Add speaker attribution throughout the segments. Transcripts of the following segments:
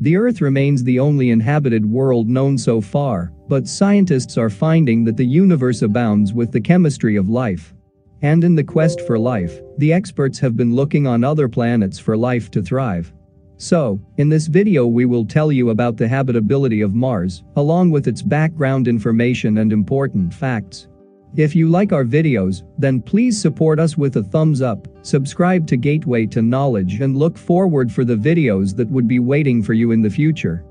Speaker 1: The Earth remains the only inhabited world known so far, but scientists are finding that the universe abounds with the chemistry of life. And in the quest for life, the experts have been looking on other planets for life to thrive. So, in this video we will tell you about the habitability of Mars, along with its background information and important facts. If you like our videos, then please support us with a thumbs up, subscribe to Gateway to Knowledge and look forward for the videos that would be waiting for you in the future.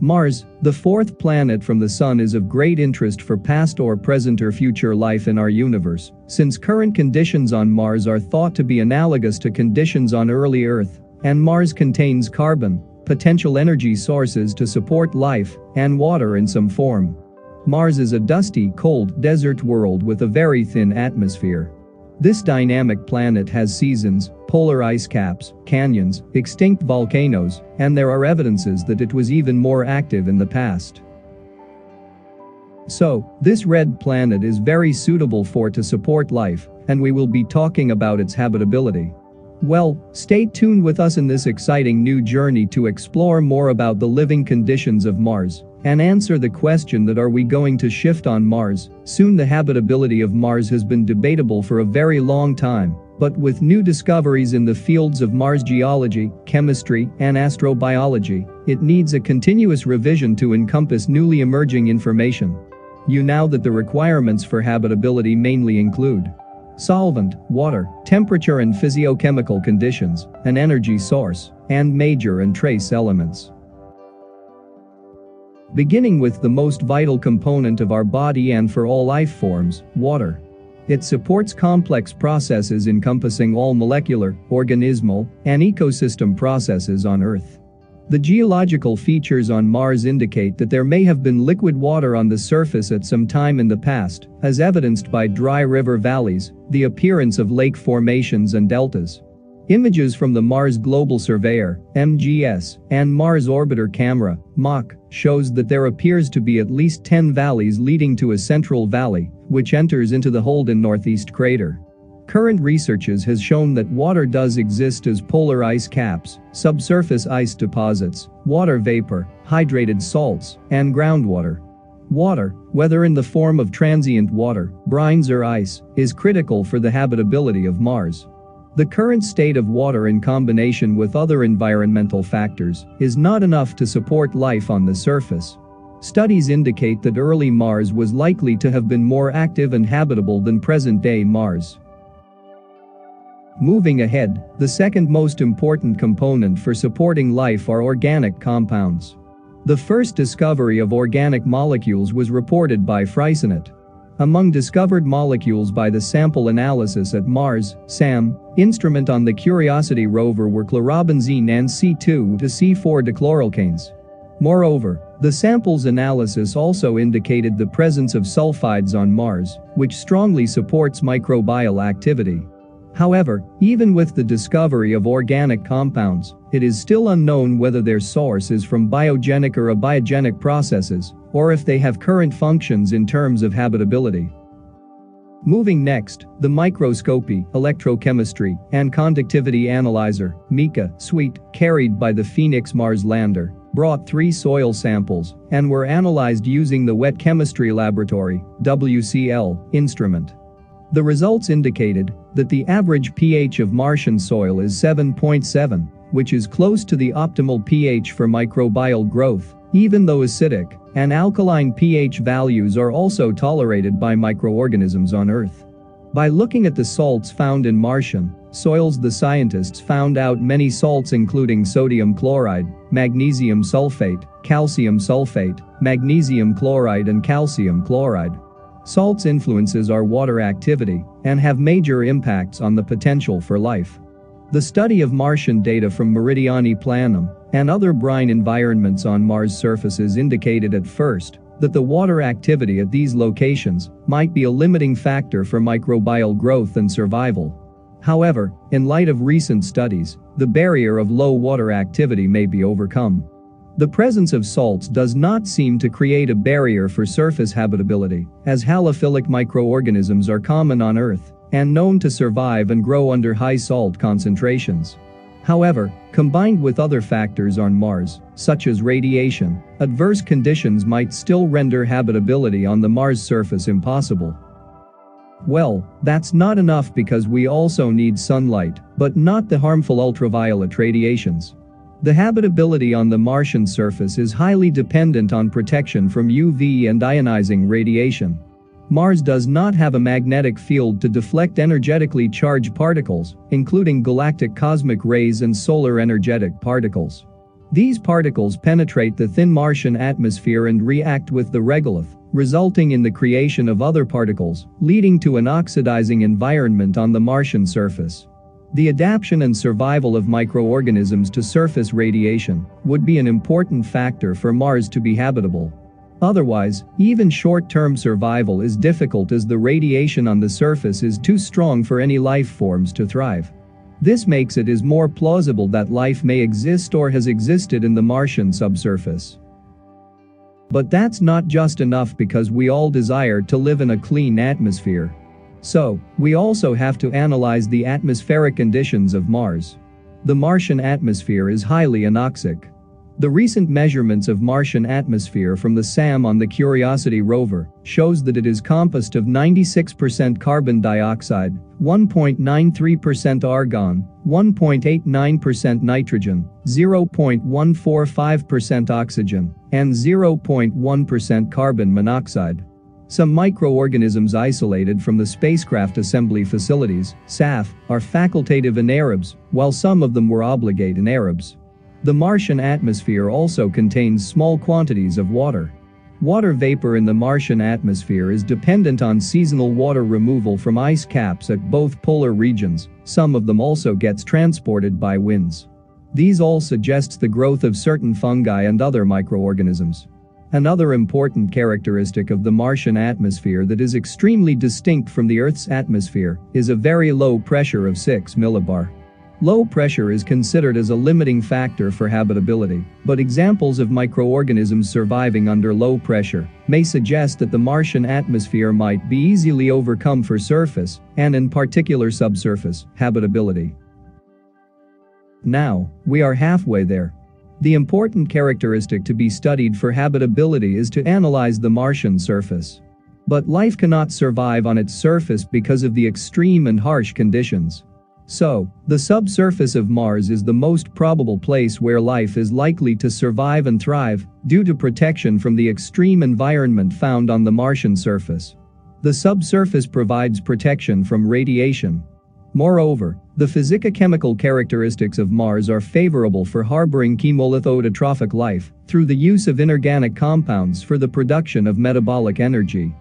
Speaker 1: Mars, the fourth planet from the Sun is of great interest for past or present or future life in our universe, since current conditions on Mars are thought to be analogous to conditions on early Earth, and Mars contains carbon, potential energy sources to support life, and water in some form. Mars is a dusty, cold, desert world with a very thin atmosphere. This dynamic planet has seasons, polar ice caps, canyons, extinct volcanoes, and there are evidences that it was even more active in the past. So, this red planet is very suitable for to support life, and we will be talking about its habitability. Well, stay tuned with us in this exciting new journey to explore more about the living conditions of Mars and answer the question that are we going to shift on Mars? Soon the habitability of Mars has been debatable for a very long time, but with new discoveries in the fields of Mars geology, chemistry, and astrobiology, it needs a continuous revision to encompass newly emerging information. You know that the requirements for habitability mainly include solvent, water, temperature and physiochemical conditions, an energy source, and major and trace elements. Beginning with the most vital component of our body and for all life forms, water. It supports complex processes encompassing all molecular, organismal, and ecosystem processes on Earth. The geological features on Mars indicate that there may have been liquid water on the surface at some time in the past, as evidenced by dry river valleys, the appearance of lake formations and deltas. Images from the Mars Global Surveyor, MGS, and Mars Orbiter Camera, MOC, shows that there appears to be at least 10 valleys leading to a central valley, which enters into the Holden Northeast crater. Current researches has shown that water does exist as polar ice caps, subsurface ice deposits, water vapor, hydrated salts, and groundwater. Water, whether in the form of transient water, brines or ice, is critical for the habitability of Mars. The current state of water in combination with other environmental factors is not enough to support life on the surface. Studies indicate that early Mars was likely to have been more active and habitable than present-day Mars. Moving ahead, the second most important component for supporting life are organic compounds. The first discovery of organic molecules was reported by Freissinet. Among discovered molecules by the sample analysis at Mars, SAM, instrument on the Curiosity rover were chlorobenzene and C2 to C4 dichloroalkanes. Moreover, the sample's analysis also indicated the presence of sulfides on Mars, which strongly supports microbial activity. However, even with the discovery of organic compounds, it is still unknown whether their source is from biogenic or abiogenic processes, or if they have current functions in terms of habitability. Moving next, the microscopy, electrochemistry, and conductivity analyzer, MICA, suite, carried by the Phoenix Mars lander, brought three soil samples and were analyzed using the Wet Chemistry Laboratory, WCL, instrument. The results indicated that the average pH of Martian soil is 7.7, which is close to the optimal pH for microbial growth, even though acidic and alkaline pH values are also tolerated by microorganisms on Earth. By looking at the salts found in Martian soils the scientists found out many salts including sodium chloride, magnesium sulfate, calcium sulfate, magnesium chloride and calcium chloride. Salts influences our water activity and have major impacts on the potential for life. The study of Martian data from Meridiani Planum and other brine environments on Mars surfaces indicated at first that the water activity at these locations might be a limiting factor for microbial growth and survival. However, in light of recent studies, the barrier of low water activity may be overcome. The presence of salts does not seem to create a barrier for surface habitability, as halophilic microorganisms are common on Earth and known to survive and grow under high salt concentrations. However, combined with other factors on Mars, such as radiation, adverse conditions might still render habitability on the Mars surface impossible. Well, that's not enough because we also need sunlight, but not the harmful ultraviolet radiations. The habitability on the Martian surface is highly dependent on protection from UV and ionizing radiation. Mars does not have a magnetic field to deflect energetically charged particles, including galactic cosmic rays and solar energetic particles. These particles penetrate the thin Martian atmosphere and react with the regolith, resulting in the creation of other particles, leading to an oxidizing environment on the Martian surface. The adaptation and survival of microorganisms to surface radiation would be an important factor for Mars to be habitable. Otherwise, even short-term survival is difficult as the radiation on the surface is too strong for any life forms to thrive. This makes it is more plausible that life may exist or has existed in the Martian subsurface. But that's not just enough because we all desire to live in a clean atmosphere. So, we also have to analyze the atmospheric conditions of Mars. The Martian atmosphere is highly anoxic. The recent measurements of Martian atmosphere from the SAM on the Curiosity rover shows that it is composed of 96% carbon dioxide, 1.93% argon, 1.89% nitrogen, 0.145% oxygen, and 0.1% carbon monoxide. Some microorganisms isolated from the spacecraft assembly facilities, SAF, are facultative anaerobes, while some of them were obligate anaerobes. The Martian atmosphere also contains small quantities of water. Water vapor in the Martian atmosphere is dependent on seasonal water removal from ice caps at both polar regions, some of them also gets transported by winds. These all suggests the growth of certain fungi and other microorganisms. Another important characteristic of the Martian atmosphere that is extremely distinct from the Earth's atmosphere is a very low pressure of 6 millibar. Low pressure is considered as a limiting factor for habitability, but examples of microorganisms surviving under low pressure may suggest that the Martian atmosphere might be easily overcome for surface, and in particular subsurface, habitability. Now, we are halfway there. The important characteristic to be studied for habitability is to analyze the Martian surface. But life cannot survive on its surface because of the extreme and harsh conditions. So, the subsurface of Mars is the most probable place where life is likely to survive and thrive, due to protection from the extreme environment found on the Martian surface. The subsurface provides protection from radiation. Moreover, the physicochemical characteristics of Mars are favorable for harboring chemolithotrophic life through the use of inorganic compounds for the production of metabolic energy.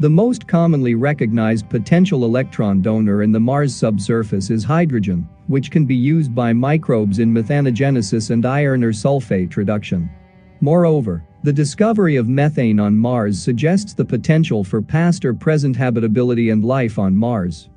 Speaker 1: The most commonly recognized potential electron donor in the Mars subsurface is hydrogen, which can be used by microbes in methanogenesis and iron or sulfate reduction. Moreover, the discovery of methane on Mars suggests the potential for past or present habitability and life on Mars.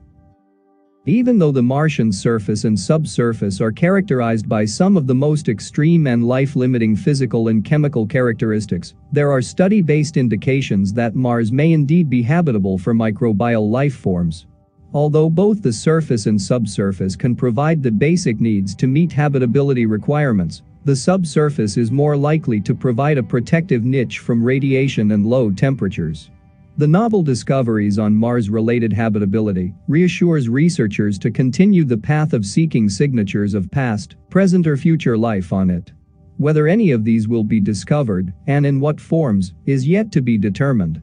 Speaker 1: Even though the Martian surface and subsurface are characterized by some of the most extreme and life-limiting physical and chemical characteristics, there are study-based indications that Mars may indeed be habitable for microbial life forms. Although both the surface and subsurface can provide the basic needs to meet habitability requirements, the subsurface is more likely to provide a protective niche from radiation and low temperatures. The novel discoveries on Mars-related habitability reassures researchers to continue the path of seeking signatures of past, present or future life on it. Whether any of these will be discovered, and in what forms, is yet to be determined.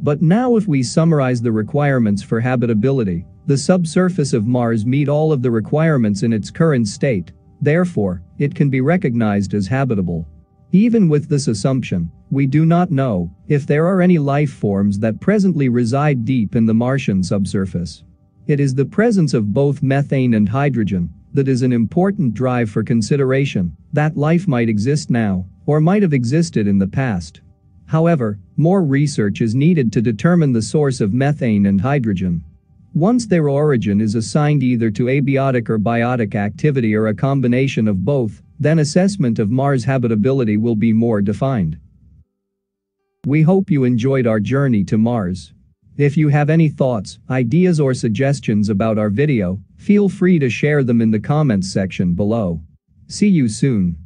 Speaker 1: But now if we summarize the requirements for habitability, the subsurface of Mars meet all of the requirements in its current state, therefore, it can be recognized as habitable. Even with this assumption, we do not know if there are any life forms that presently reside deep in the Martian subsurface. It is the presence of both methane and hydrogen that is an important drive for consideration that life might exist now or might have existed in the past. However, more research is needed to determine the source of methane and hydrogen. Once their origin is assigned either to abiotic or biotic activity or a combination of both, then assessment of Mars habitability will be more defined. We hope you enjoyed our journey to Mars. If you have any thoughts, ideas or suggestions about our video, feel free to share them in the comments section below. See you soon.